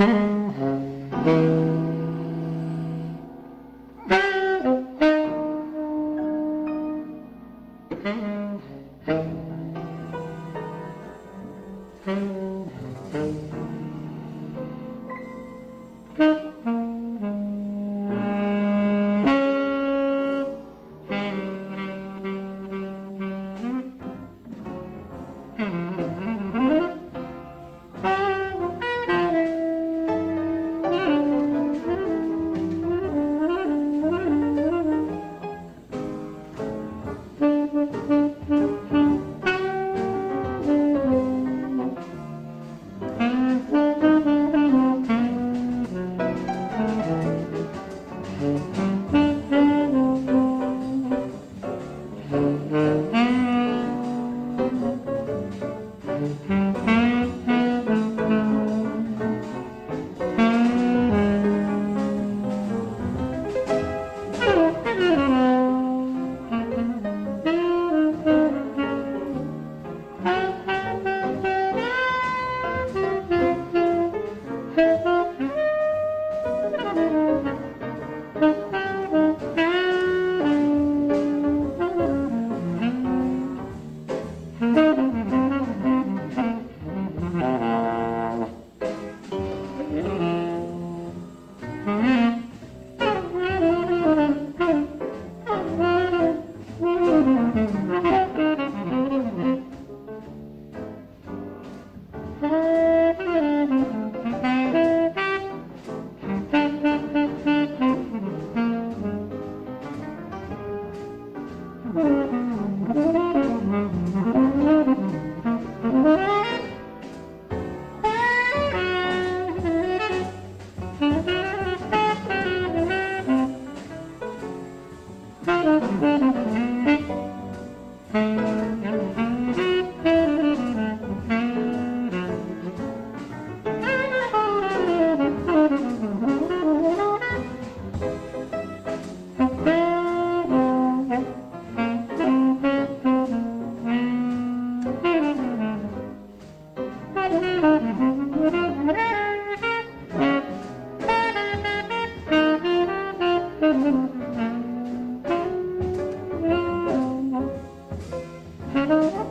Mm-hmm. Mm-hmm.